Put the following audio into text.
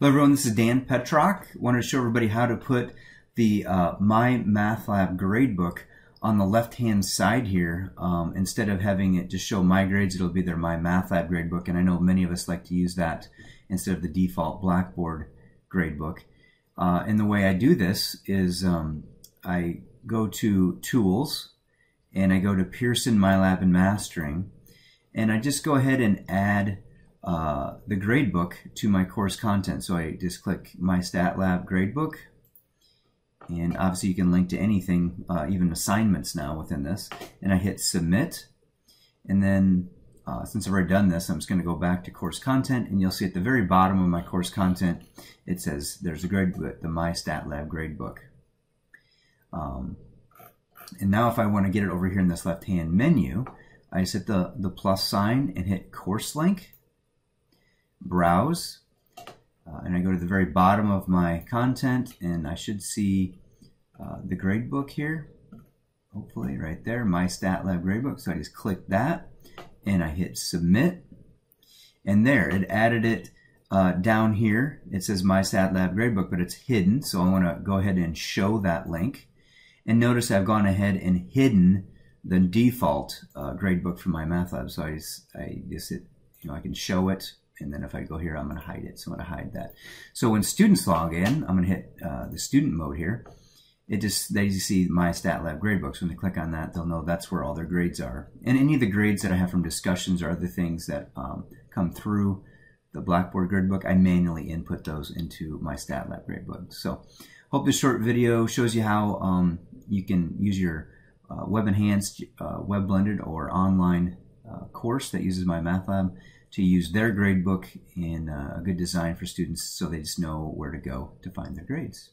Hello everyone, this is Dan Petrak. Wanted to show everybody how to put the uh, My Math Lab gradebook on the left-hand side here. Um, instead of having it just show my grades, it'll be their My Math Lab gradebook, and I know many of us like to use that instead of the default Blackboard gradebook. Uh, and the way I do this is um, I go to Tools, and I go to Pearson MyLab and Mastering, and I just go ahead and add uh, the gradebook to my course content. So I just click My Stat Lab gradebook, and obviously you can link to anything, uh, even assignments now within this, and I hit Submit, and then uh, since I've already done this, I'm just going to go back to course content, and you'll see at the very bottom of my course content, it says there's a gradebook, the My Stat Lab gradebook. Um, and now if I want to get it over here in this left-hand menu, I just hit the, the plus sign and hit course link, browse, uh, and I go to the very bottom of my content and I should see uh, the gradebook here, hopefully right there, my Stat Lab gradebook. So I just click that and I hit submit and there it added it uh, down here. It says my Stat Lab gradebook, but it's hidden. So I want to go ahead and show that link. And notice I've gone ahead and hidden the default uh, gradebook from my math lab. So I just, I just hit, you know, I can show it. And then if I go here, I'm going to hide it. So I'm going to hide that. So when students log in, I'm going to hit uh, the student mode here. It just, they see my Stat Lab gradebooks. When they click on that, they'll know that's where all their grades are. And any of the grades that I have from discussions or other things that um, come through the Blackboard gradebook, I manually input those into my Stat Lab gradebook. So hope this short video shows you how um, you can use your uh, web enhanced, uh, web blended, or online uh, course that uses my math lab to use their gradebook in uh, a good design for students so they just know where to go to find their grades.